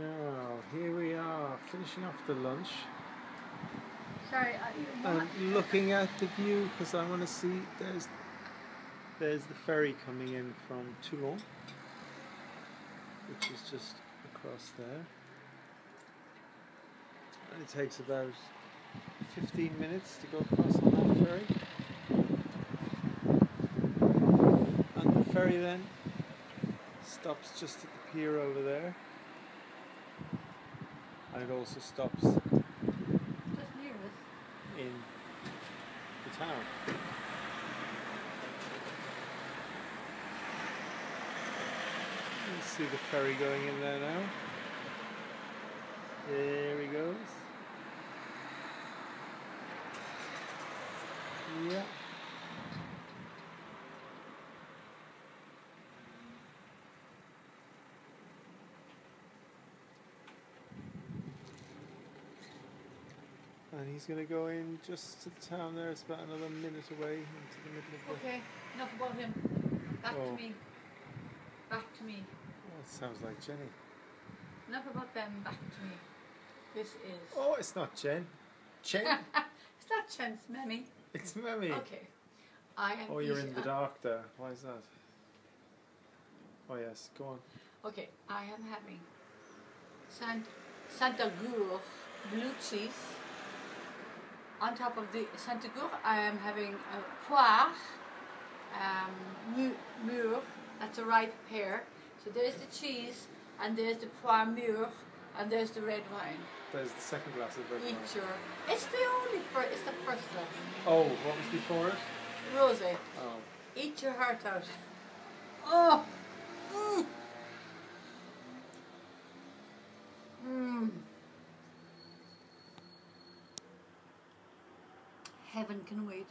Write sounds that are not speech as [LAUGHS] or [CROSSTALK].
Now, here we are, finishing off the lunch Sorry, I'm looking at the view because I want to see. There's, there's the ferry coming in from Toulon, which is just across there. And it takes about 15 minutes to go across on that ferry. And the ferry then stops just at the pier over there. Stops just near us. in the town. See the ferry going in there now. There he goes. Yeah. And he's going to go in just to the town there. It's about another minute away into the middle of the. Okay, enough about him. Back Oh. to me. Back to me. Oh, it sounds like Jenny. Enough about them. Back to me. This is. Oh, it's not Jen. Jen. [LAUGHS] It's not chance, Mammy. it's Memmy. Okay. I am. Oh, you're in the uh, dark there. Why is that? Oh yes, go on. Okay, I am having Sant Saint Agur blue cheese. On top of the Saint Agur, I am having a poire, um, mu- mûr, that's a ripe pear. So there's the cheese, and there's the poire mûr, and there's the red wine. There's the second glass of red wine. Eat your. It's the only first. It's the first glass. Oh, what was before it? Rosé. Oh, Eat your heart out. Oh. Mm. Heaven can wait.